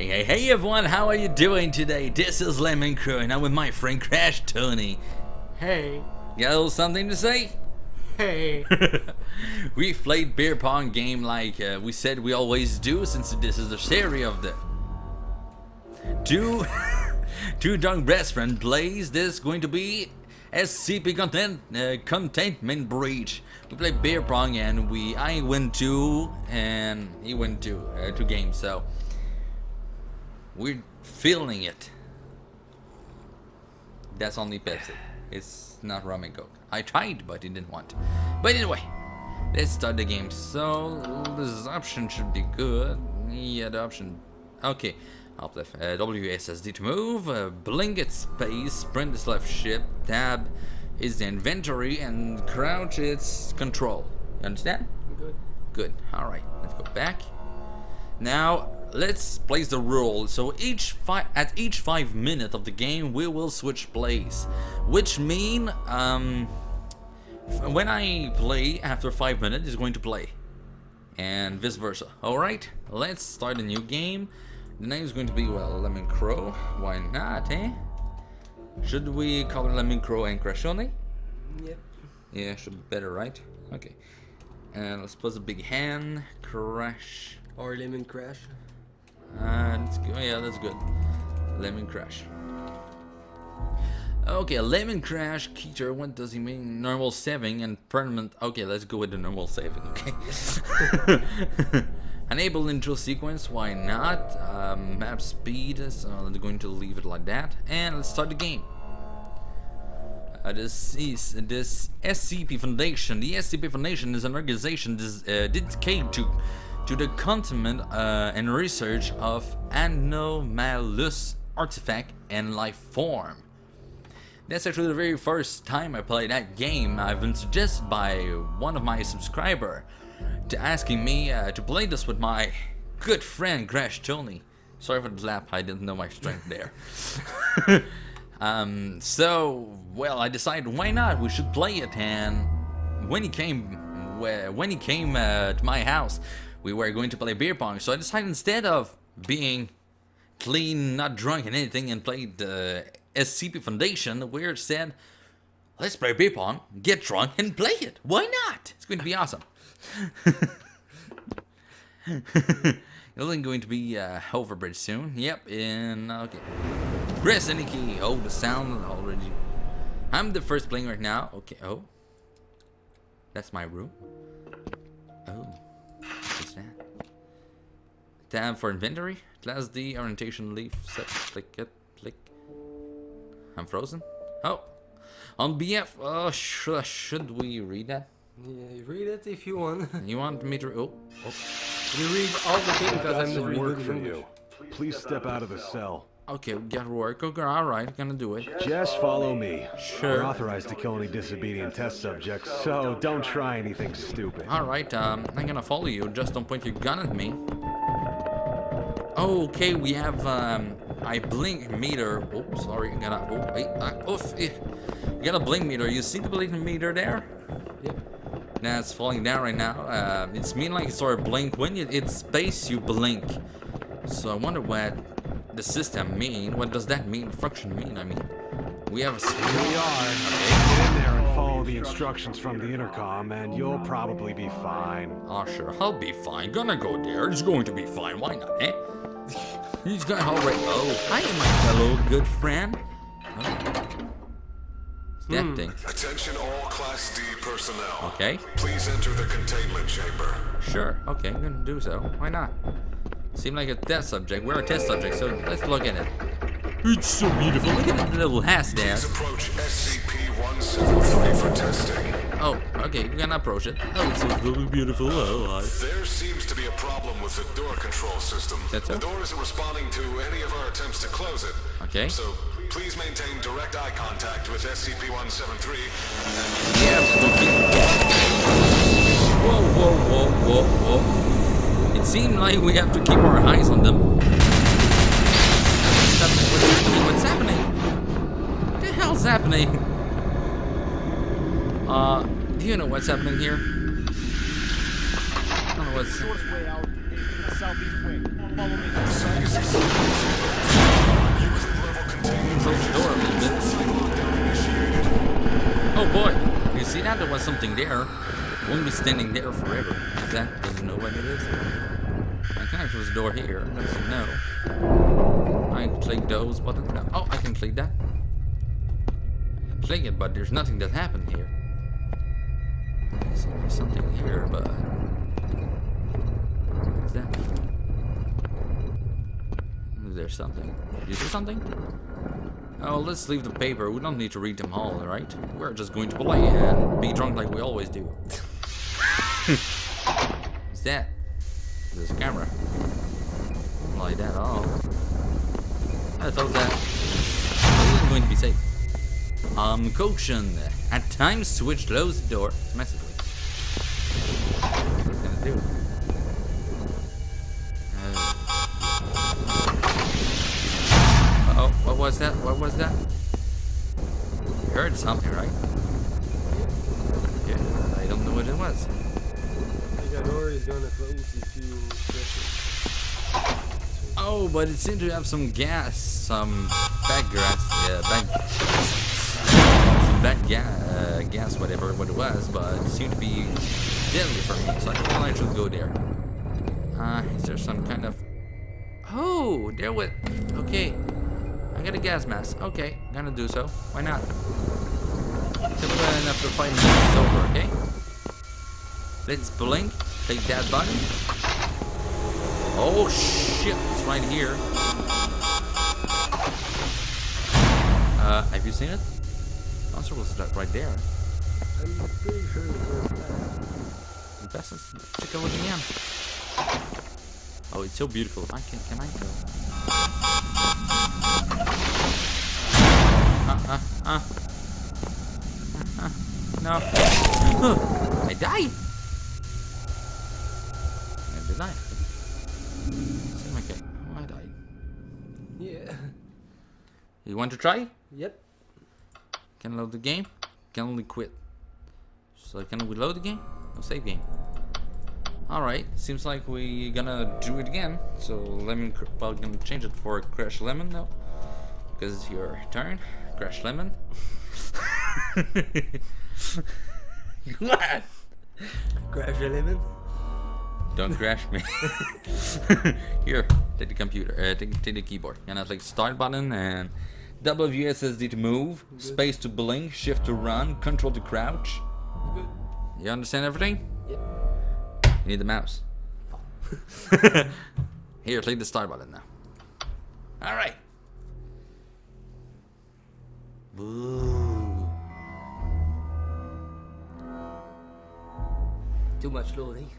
Hey, hey, hey everyone, how are you doing today? This is Lemon Crow and I'm with my friend Crash Tony. Hey. You got a little something to say? Hey. we played beer pong game like uh, we said we always do since this is the series of the two two young best friend plays. This going to be SCP content uh, containment breach. We played beer pong and we I win two and he win two uh, two games. So we're feeling it. That's only Pepsi. It's not rum and coke. I tried, but it didn't want. But anyway, let's start the game. So this option should be good. Yeah, the option. Okay. Alt F, uh, WASD to move, uh, blink at space, sprint is left shift. tab is the inventory, and crouch it's control. You understand? Good. Good. Alright, let's go back. Now, let's place the rule. So each five at each five minutes of the game, we will switch plays, which mean um, when I play after five minutes, is going to play, and vice versa. All right, let's start a new game. The name is going to be well, Lemon Crow. Why not, eh? Should we call it Lemon Crow and Crash Tony? Yep. Yeah, should be better, right? Okay. And let's put a big hand. Crash. Or lemon crash. Uh, that's good. Yeah, that's good. Lemon Crash. Okay, Lemon Crash, Keter, what does he mean? Normal saving and permanent. Okay, let's go with the normal saving, okay? Enable intro sequence, why not? Um, map seed, so I'm going to leave it like that. And let's start the game. Uh, this is this SCP Foundation. The SCP Foundation is an organization dis, uh, dedicated to to the containment uh, and research of anomalous artifact and life form. That's actually the very first time I played that game. I've been suggested by one of my subscriber to asking me uh, to play this with my good friend Crash Tony. Sorry for the lap, I didn't know my strength there. um, so, well, I decided why not? We should play it. And when he came, when he came uh, to my house, we were going to play beer pong. So I decided instead of being clean, not drunk and anything, and played the SCP Foundation, we said, let's play beer pong, get drunk, and play it. Why not? It's going to be awesome. It's going to be uh, overbridge soon. Yep, and okay. Press any key. Oh, the sound already. I'm the first playing right now. Okay. Oh, that's my room. Oh, what's that? Tab for inventory. Class D orientation leaf set. Click it. Click. I'm frozen. Oh, on BF. Oh, uh, sh should we read that? Yeah, read it if you want. You want me to? Oh, oh. you read all the things because I'm some not work for you. Please step out of the cell. Okay, we got work. Okay, all right, gonna do it. Just follow me. Sure. We're authorized to kill any disobedient test subjects, so don't try anything stupid. All right, um, I'm gonna follow you. Just don't point your gun at me. Oh, okay, we have um, I blink meter. Oh, sorry, I gotta. Oh, wait, uh, oof, eh. You got a blink meter. You see the blink meter there? Yep. Now it's falling down right now. Uh, it's mean like it's sort of blink when you, it's space. You blink. So I wonder what the system mean. What does that mean? Function mean? I mean, we have a. Here we are. Get in there and follow the instructions from the intercom, and you'll probably be fine. Oh, sure, I'll be fine. Gonna go there. It's going to be fine. Why not, eh? He's gonna already. Oh, hi, my fellow good friend. Oh. It's that thing. Attention all Class D personnel. Okay, Please enter the containment chamber. sure. Okay, I'm gonna do so. Why not? Seem like a test subject. We're a test subject, so let's look at it. It's so beautiful. Look at the little hat there. Approach SCP-173 for testing. Oh, okay, we're gonna approach it. Oh, it's so really beautiful. Oh, I- There seems to be a problem with the door control system. That's? The door isn't responding to any of our attempts to close it. Okay. So please maintain direct eye contact with SCP-173 Yes. Whoa, whoa, whoa, whoa, whoa. It seems like we have to keep our eyes on them. What's happening? What's happening? What the hell's happening? Uh, do you know what's happening here? I don't know what's... Shortest way out is the southeast wing. Follow me. Close the door a little bit. Oh boy, you see that? There was something there. Won't be standing there forever. Is that doesn't know it is? I can close the door here. Know. I can click those buttons now. Oh, I can click that. I can click it, but there's nothing that happened here. There's something here, but what's that? There's something? You see something? Oh, let's leave the paper. We don't need to read them all, right? We're just going to play and be drunk like we always do. What's that? There's a camera. Like that at all. I thought that isn't going to be safe. Um, caution. At times, switch close the door domestically. What's gonna do? Oh, what was that? What was that? You heard something, right? Yeah, I don't know what it was. Gonna close if you press it. Oh, but it seemed to have some gas, some bad gas, yeah, bad, some bad ga uh, gas, whatever what it was, but it seemed to be deadly for me, so I think I should go there. Uh, is there some kind of... Oh, there was... Okay, I got a gas mask. Okay, gonna do so. Why not? Till five minutes, it's over, okay? Let's blink, take that button. Oh shit, it's right here. Uh, have you seen it? Monster was right there. I'm pretty sure the door passed. Best is check out again. Oh, it's so beautiful. I can can I go? Uh, uh, uh. Uh, uh. No. I died. I did I? Seemed like I, oh, I died. Yeah. You want to try? Yep. Can load the game. Can only quit. So can we load the game? No save game. Alright, seems like we gonna do it again. So lemon, well, gonna change it for crash lemon now. Because it's your turn. Crash lemon. what? Crash your lemon. Don't crash me. Here, take the computer, uh, take, take the keyboard. Gonna click start button and WASD to move, space to blink, shift to run, control to crouch. Good. You understand everything? Yep. You need the mouse. Here, click the start button now. Alright. Boo. Too much loading.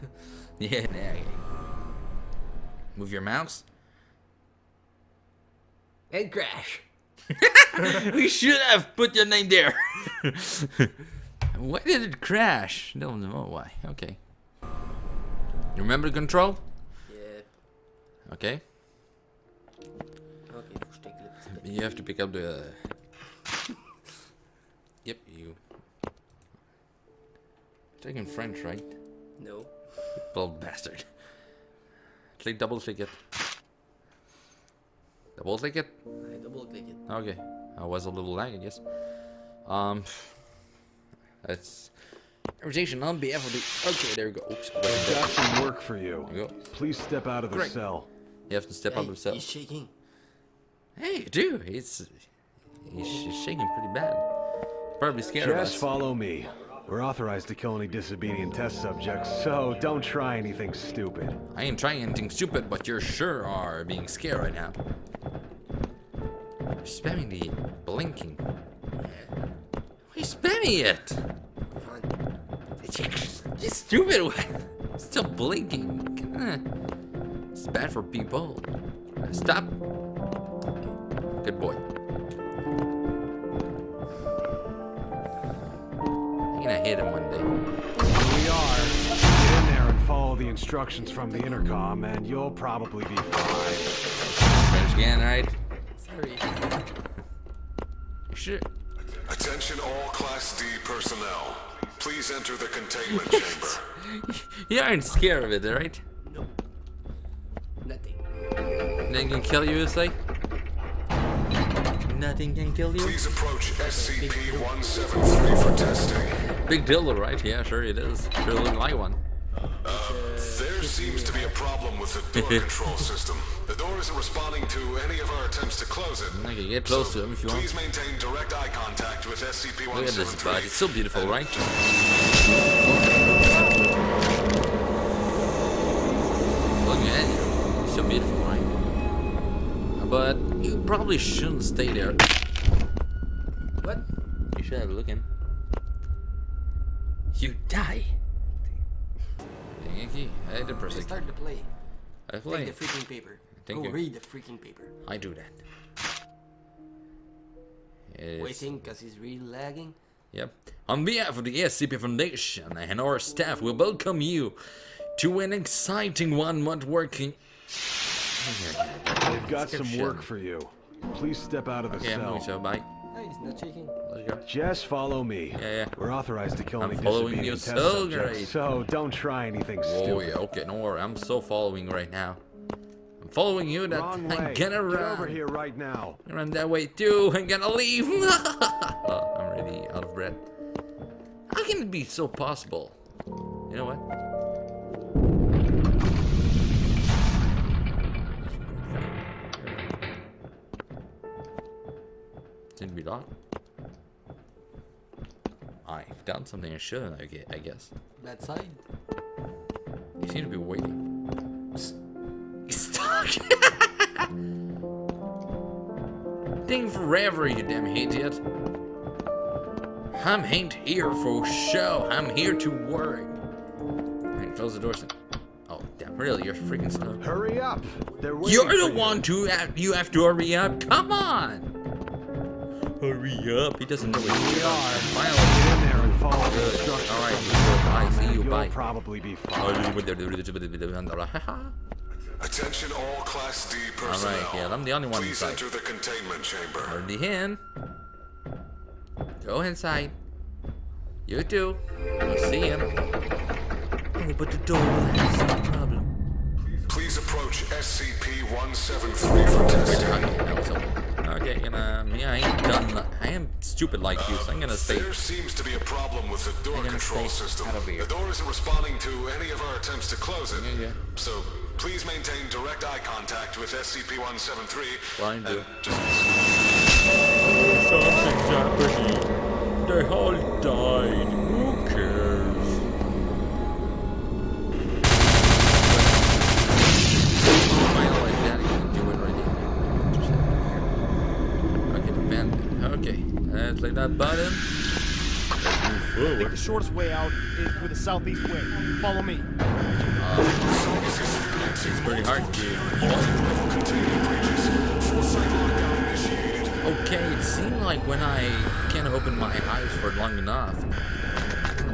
Yeah, you Move your mouse. and crash. we should have put your name there. why did it crash? Don't know why. Okay. You remember the control? Yep. Okay. Okay. You have to pick up the. Uh, yep, you. Taking French, right? No. Little bastard. Click double click it. Double click it? I double click it. Okay. I was a little lag, I guess. Um. That's. Irritation on behalf of the. Okay, there we go. Oops. wasn't I've got some work for you. There you go. Please step out of the Great. cell. You have to step Hey, out of the cell. he's shaking. Hey, dude, he's he's shaking pretty bad. Probably scared of Just us. follow me. We're authorized to kill any disobedient test subjects, so don't try anything stupid. I ain't trying anything stupid, but you sure are being scared right now. You're spamming the blinking. Why spamming it? You stupid one. Still blinking. It's bad for people. Stop. Good boy. I'm hit him one day. Here we are. Get in there and follow the instructions from the intercom, and you'll probably be fine. French again, right? Sorry. Oh, you sure? Attention all Class D personnel. Please enter the containment chamber. You aren't scared of it, right? no. Nothing. Then can kill you, you say? Nothing can kill you. Please approach SCP-173 for testing. Big dildo, right? Yeah, sure it is. Sure look like one. Uh, there seems to be a problem with the door control system. The door isn't responding to any of our attempts to close it. Okay, get close to him if you want. Please maintain direct eye contact with SCP-173. Look at this bud. It's so beautiful, right? Look at it. It's so beautiful, right? But you probably shouldn't stay there. What? You should have a look in. You die. Thank you. I had to press it. Start the play. I play. Take the freaking paper. Thank Go you. read the freaking paper. I do that. Yes. Waiting because he's really lagging. Yep. On behalf of the SCP Foundation and our staff, we welcome you to an exciting one month working. They've got some work for you. Please step out of the Okay, I'm cell. moving, so bye. Hey, he's not shaking. Let's go. Just follow me. Yeah, yeah. We're authorized to kill I'm any following disobedient you test so subjects, great. so don't try anything Oh stupid. yeah, okay, don't worry. I'm so following right now. I'm following you that Wrong I'm way. gonna Get run. over here right now. Run that way too. I'm gonna leave. oh, I'm already out of breath. How can it be so possible? You know what? Seem to be locked. I've done something I shouldn't, I gue- I guess. That side. You seem to be waiting. He's stuck! Ding forever, you damn idiot. I'm ain't here for show. I'm here to work. Alright, close the doors. Oh, damn, really? You're freaking slow. Hurry up. They're waiting You're the you. one to have, you have to hurry up. Come on! Hurry up. He doesn't know where we doing. are. Finally. Get in there and follow the instructions All right, from the good. Bye. intercom, See and you. You'll Bye. probably be fine. Attention all Class D personnel. Alright, yeah, I'm the only one Please inside. enter the containment chamber. Already in. Go inside. You too. I'll see him. Oh, but the door will have some problem. Please approach SCP-173 for testing. Okay, that was open. Okay, and um, yeah, I ain't done. I am stupid like you, so I'm gonna stay. There seems to be a problem with the door control system. out of here. The door isn't responding to any of our attempts to close it. Yeah, yeah. So please maintain direct eye contact with SCP-173. Well, I do. Just Something's happening. They all died. That button. Let's move I think the shortest way out is through the southeast wing. Follow me. It's pretty hard to do. Okay, it seemed like when I can't open my eyes for long enough.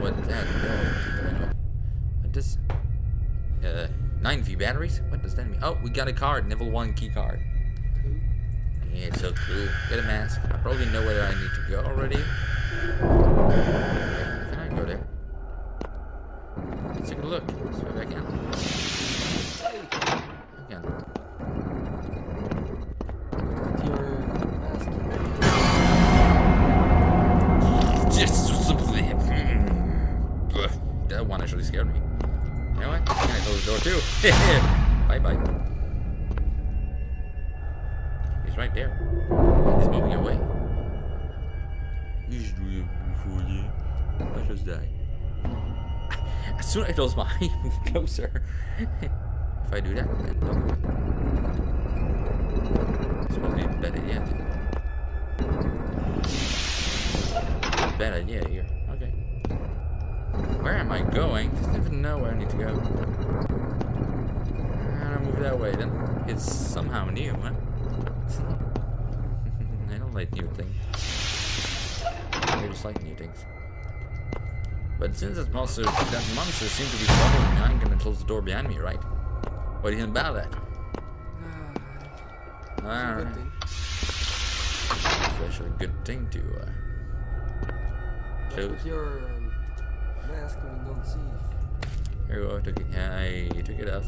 What that? No. What does? Uh, 9V batteries? What does that mean? Oh, we got a card, level 1 key card. Yeah, it's so cool. Get a mask. I probably know where I need to go already. Can I go there? if I do that, then don't go. It's probably a bad idea. Bad idea here. Okay. Where am I going? I don't even know where I need to go. Ah, I'm gonna move that way then. It's somehow new, huh? I don't like new things. I just like new things. But since that monster, that monster seems to be following me, I'm gonna close the door behind me, right? What do you think about that? Good Alright. thing. It's actually a good thing to, uh... But close. with your um, mask, we don't see. Here we go, I took it. Yeah, I took it off.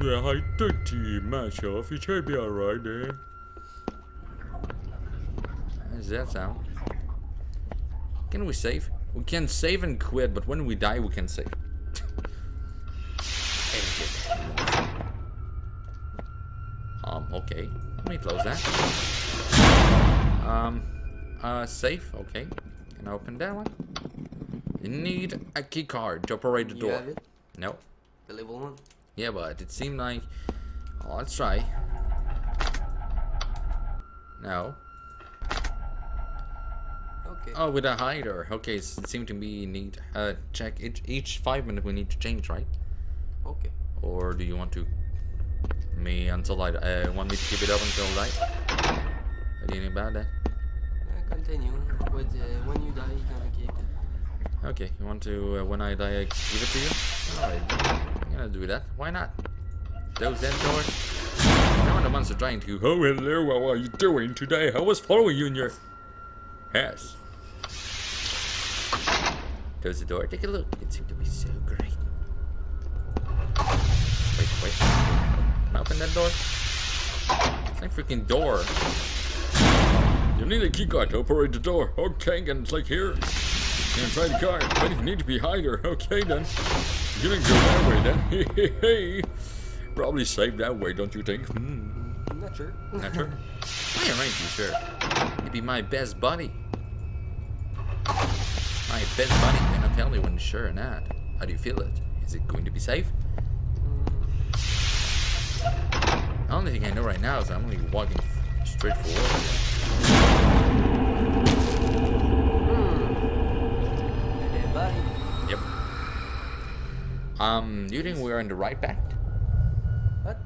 Yeah, I took the mask off. It should be alright there. How does that sound? Can we save? We can save and quit, but when we die, we can save. um, okay. Let me close that. Um, uh, safe, okay. Can I open that one? You need a key card to operate the You door. have it? No. The level one? Yeah, but it seemed like... Oh, let's try. No. Okay. Oh, with a hider. Okay, so it seemed to be need uh check each each five minutes we need to change, right? Okay. Or do you want to me until I uh want me to keep it up until night? What do you think about that? Uh, continue. With, uh, when you die, you're gonna keep it. Okay, you want to uh, when I die I give it to you? Alright, I'm gonna do that. Why not? Those door. Now the monster trying to. Oh hello, how are you doing today? I was following you in your house. Close the door. Take a look. It seemed to be so great. Wait, wait. Can I open that door? It's like freaking door. You need a keycard to operate the door. Okay, and it's like here. Can try the card, but if you need to be higher, okay then. You can go that way then. Hey, Probably safe that way, don't you think? Hmm. Not sure. Not sure? I ain't right, you sure. You'd be my best buddy. My best buddy tell me when sure or not. How do you feel it? Is it going to be safe? The only thing I know right now is I'm only walking straight forward. Hey. Yep. Um, do you think we're on the right path? What?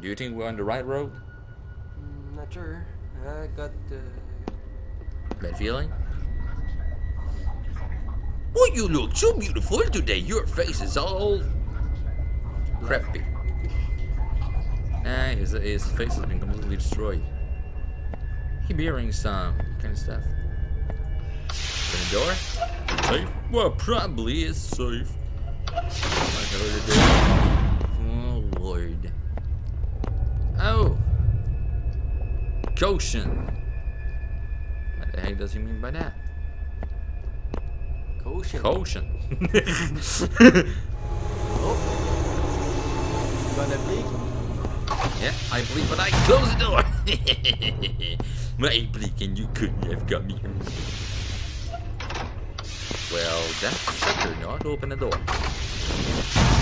Do you think we're on the right road? Mm, not sure. I got uh, Bad feeling? Oh, you look so beautiful today. Your face is all crappy. Nah, his, his face has been completely destroyed. He be hearing some kind of stuff. Open the door? Safe? Well, probably it's safe. Oh, Lord. Oh! Goshen. What the heck does he mean by that? Koshin. Goshen. Gonna bleed? yeah, I believe, but I close the door. My bleak and you couldn't have got me. Well, that sucker not open the door.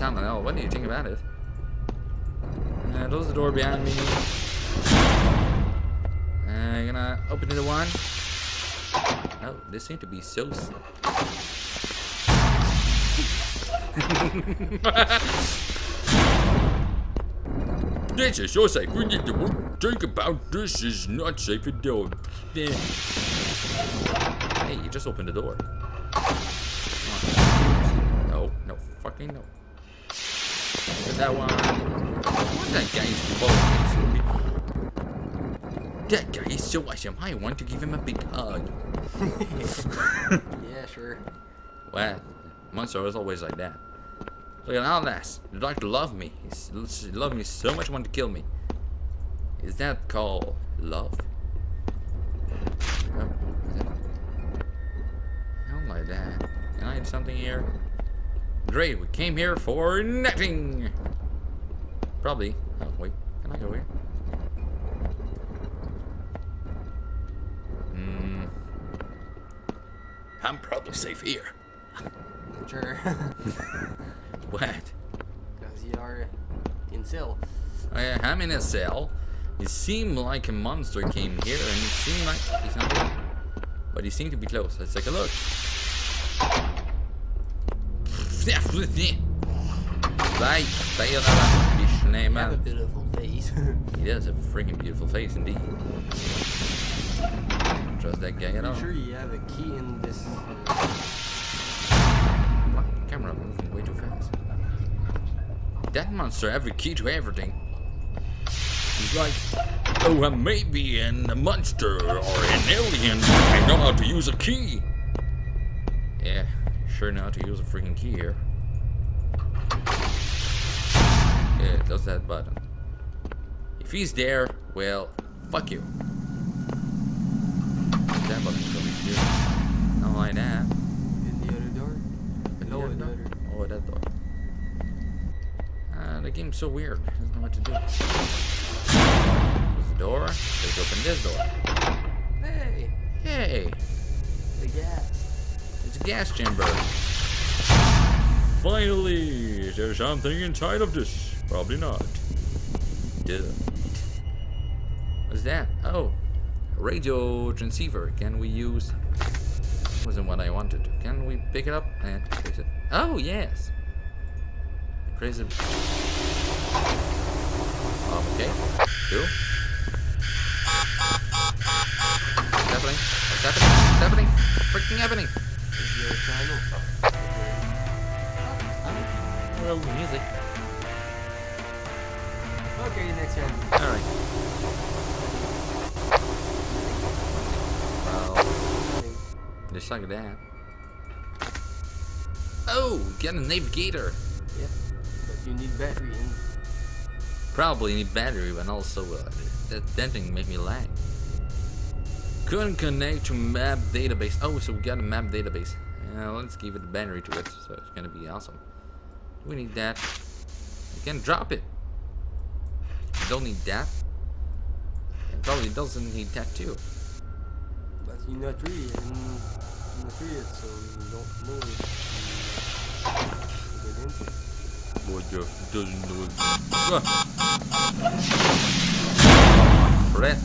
Don't like that sound. What do you think about it? Uh, close the door behind me. Uh, gonna open the one. Oh, this seems to be so. this is so safe. We need to think about this is not safe at all. Hey, you just opened the door. No, no, fucking no. That one. What that guy is following me. That guy is so awesome. I want to give him a big hug. Yeah, sure. Well, Monster was always like that. Look at Alnas. The doctor loved me. He loved me so much, wanted to kill me. Is that called love? Oh, is? I don't like that. Can I do something here? Great, we came here for nothing. Probably. Oh, wait. Can I go here? Hmm. I'm probably safe here. Not sure. What? Because you are in cell. I, I'm in a cell. It seemed like a monster came here, and it seemed like he's not here. But he seemed to be close. Let's take a look. Bye. Sayonara, You have a beautiful face. He does have a freaking beautiful face, indeed. Trust that guy at all. I'm sure you have a key in this. What? Camera moving way too fast. That monster have a key to everything. He's like Oh, I may be a monster or an alien. I know how to use a key. Sure how to use a freaking key here. Yeah, it does that button. If he's there, well, fuck you. That button to do? Not like that. In the other door. No, other in the door? Oh, that door. Uh, the game's so weird. It doesn't know what to do. Close the door. Let's open this door. Hey, Hey, the gas. A gas chamber. Finally, is there something inside of this? Probably not. Duh. What's that? Oh, radio transceiver. Can we use? Wasn't what I wanted. Can we pick it up and place it? Oh yes. Praise it. Okay. Cool. What's happening? What's happening? What's happening? Freaking happening? Is your channel. A little music. Okay, next channel. Alright. Well, just like that. Oh, get a navigator. Yep. But you need battery in. Probably need battery, but also uh, that, that thing make me lag. Couldn't connect to map database. Oh, so we got a map database. Yeah, let's give it a battery to it, so it's gonna be awesome. We need that. We can drop it. Don't need that. It probably doesn't need that too. But you're not really in, in the field, so you don't know if you get into it. What just doesn't do it. Shit.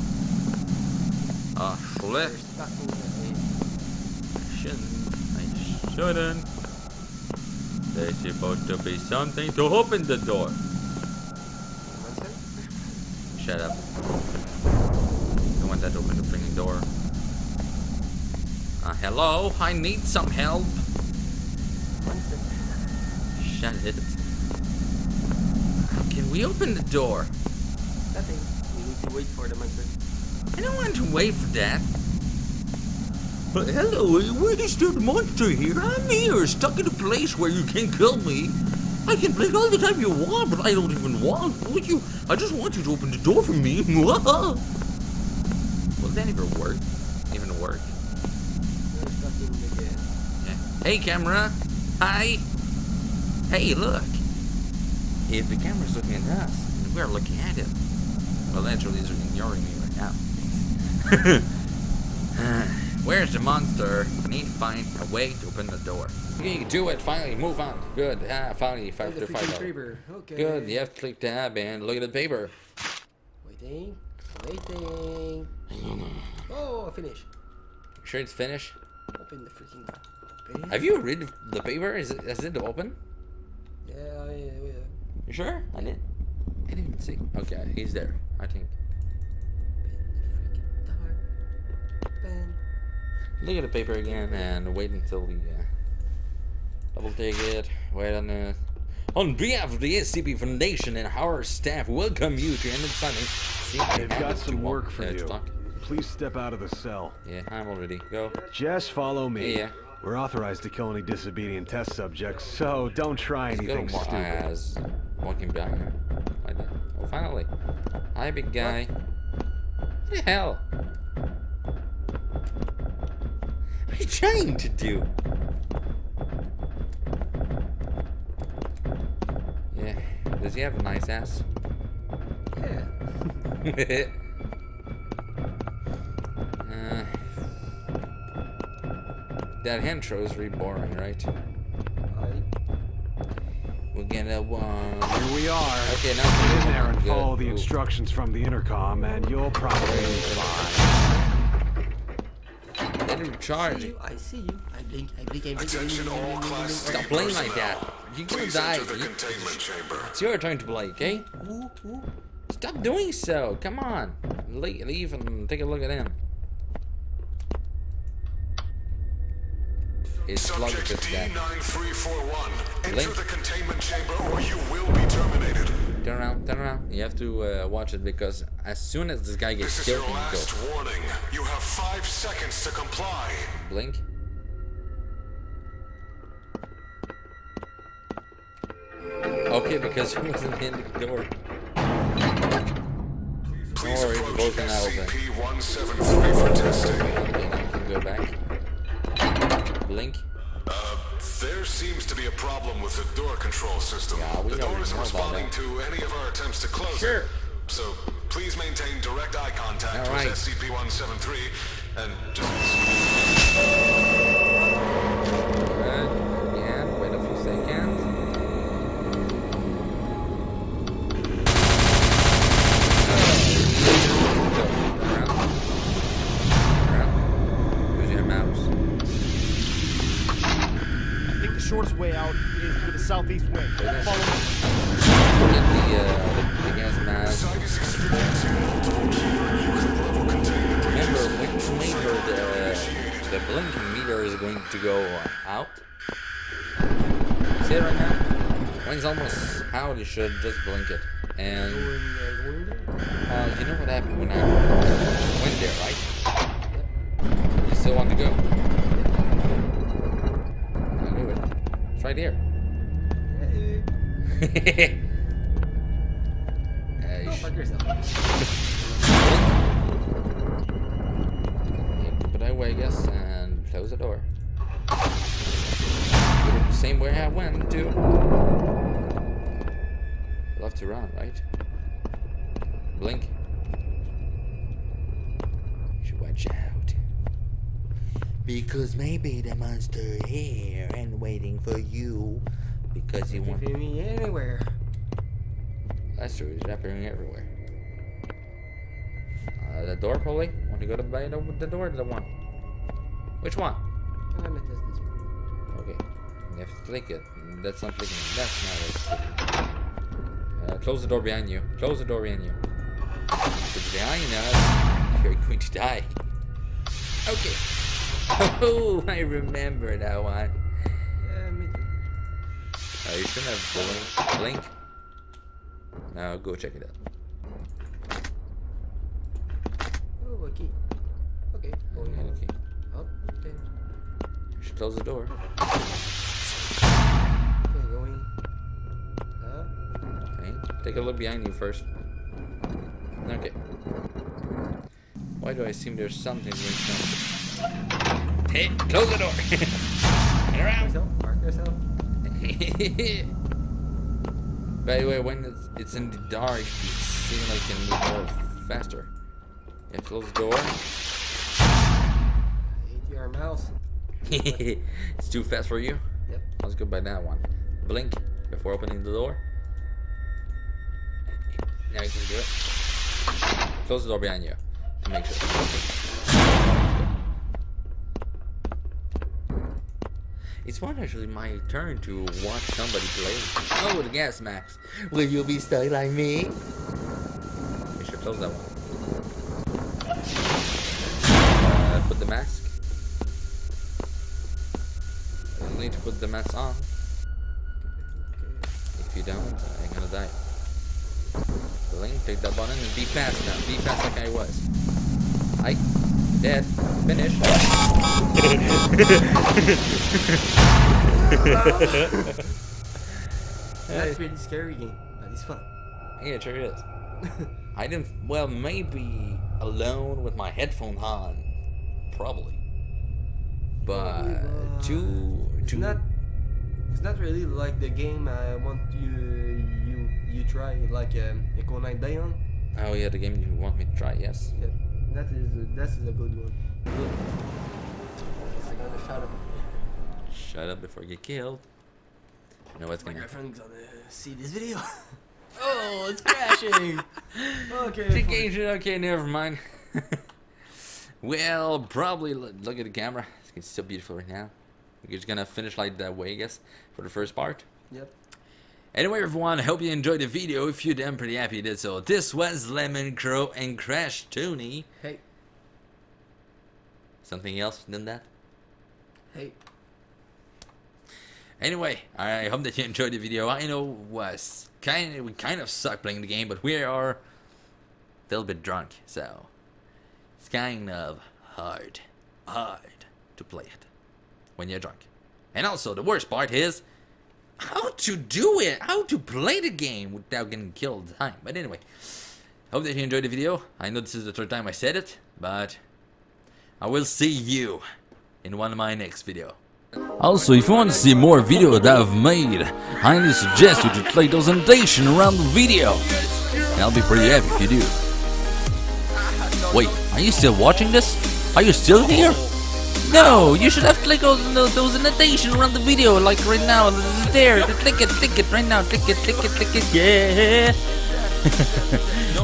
Ah, You're shit. stuck in that place. shouldn't. Shouldn't. There's supposed to be something to open the door. Shut up. I want that to open the freaking door. Uh, hello? I need some help. Shut it. Can we open the door? Nothing. We need to wait for the monster. I don't want to wait for that. But hello, the monster here? I'm here, stuck in a place where you can't kill me. I can blink all the time you want, but I don't even want would you. I just want you to open the door for me. Will that even work? Even work? You're stuck in the gas. Yeah. Hey, camera. Hi. Hey, look. If the camera's looking at us, we're looking at it, well, actually, he's ignoring me right now. Where's the monster? We need to find a way to open the door. Okay, do it. Finally, move on. Good. Ah, finally, five the to five. paper. Okay. Good. You have to click tab and look at the paper. Waiting. Waiting. Oh, finish. Sure, it's finished. Open the freaking door. Have you read the paper? Is it is it open? Yeah, yeah, yeah. You sure? I didn't. I didn't see. Okay, he's there. I think. Look at the paper again and wait until we uh, double take it. Wait on the. On behalf of the SCP Foundation and our staff, welcome you to Ended Sunday. See, I They've got some walk- work for uh, you. Please step out of the cell. Yeah, I'm already. Go. Just follow me. Yeah. We're authorized to kill any disobedient test subjects, so don't try Let's go anything more stupid. as walking him. Like that. Oh, finally. Hi, big guy. What the hell? You trying to do? Yeah. Does he have a nice ass? Yeah. uh, that intro is really boring, right? I, We're gonna one. Here we are. Okay, now Get in there and follow the instructions from the intercom, and you'll probably be fine. Let him see charge. I see you. I blink. I blink. I blink. Attention all Class C Stop playing like that. You're gonna Please die. the containment chamber. It's your turn to play, okay? Ooh, ooh. Stop doing so. Come on. Le- Leave and take a look at him. it's locked Subject. D9341, enter Link. the containment chamber or you will be terminated. Turn around, turn around. You have to uh, watch it because as soon as this guy gets This is your killed, you last go warning. You have five seconds to comply. blink. Okay, because he wasn't in the door. Please worry, approach both are now open. SCP-173 for testing. Okay, now you can go back. Blink. There seems to be a problem with the door control system. Yeah, we the door isn't responding to any of our attempts to close Sure. it. So please maintain direct eye contact All with right. SCP-173 and just southeast wing. Follow. Get the, uh, the, the gas mask. site is experiencing multiple key nuclear level containment. Remember, when you meter the, the blinking meter is going to go out. See it right now? When it's almost out, you should just blink it. And uh, you know what happened when I went there, right? You still want to go? I knew it. It's right here. Hey, you go fuck yourself. Keep it I guess, and close the door. Same way I went to. Love to run, right? Blink. You should watch out. Because maybe the monster here and waiting for you. Because he You wants. me anywhere. That's true, he's appearing everywhere. Uh, the door, probably? Want to go to by the, the door or the one? Which one? I'm gonna test this one. Okay. You have to click it. That's not clicking. That's not it. Uh, close the door behind you. Close the door behind you. If it's behind us, you're going to die. Okay. Oh, I remember that one. Yeah. Uh, you shouldn't have blink. Blink. Now go check it out. Oh, okay. Okay, going Okay, on. okay. Up, okay. You should close the door. Okay, going. Up. Okay. Take a look behind you first. Okay. Why do I seem there's something going on? Hey, close the door. Get around. Yourself, mark yourself. By the way, when it's, it's in the dark, it seems like it can move faster. Yeah, close the door. ATR mouse. it's too fast for you. Yep. Let's go by that one. Blink before opening the door. Now you can do it. Close the door behind you to make sure. It's fun actually my turn to watch somebody play. Oh, the gas max. Will you be stuck like me? You should close that one. Uh, put the mask. You'll need to put the mask on. If you don't, I'm gonna die. Blink, take that button and be fast now. Be fast like I was. I dead. Finish. That's a pretty scary game, but it's fun. Yeah, it sure is. I didn't. Well, maybe alone with my headphone on, probably. But two, It's two. not. It's not really like the game I want you you you try like um, Echo Night Beyond. Oh yeah, the game you want me to try? Yes. Yep, that is a, that is a good one. I gotta shut up. Shut up before you get killed. You know what's My gonna. girlfriend's gonna see this video. oh, it's crashing. okay. Chicken, okay, never mind. well, probably look at the camera. It's so beautiful right now. We're just gonna finish like that way, I guess, for the first part. Yep. Anyway, everyone, I hope you enjoyed the video. If you did, I'm pretty happy you did so. This was Lemon Crow and Crash Tony. Hey, Something else than that? hey. Anyway, I hope that you enjoyed the video. I know was kind of, we kind of suck playing the game, but we are a little bit drunk, so it's kind of hard, hard to play it when you're drunk. And also, the worst part is how to do it, how to play the game without getting killed time. But anyway, hope that you enjoyed the video. I know this is the third time I said it, but I will see you in one of my next video. Also, if you want to see more videos that I've made, I highly suggest you to click those annotation around the video. And I'll be pretty happy if you do. Wait, are you still watching this? Are you still here? No, you should have clicked on those, those annotation around the video, like right now. This is there. Click it, click it right now. Click it, click it, click it. Yeah.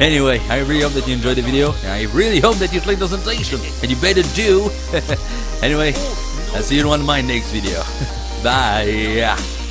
anyway, I really hope that you enjoyed the video. I really hope that you click those annotations. And you better do. anyway, I'll see you in one of my next video. Bye.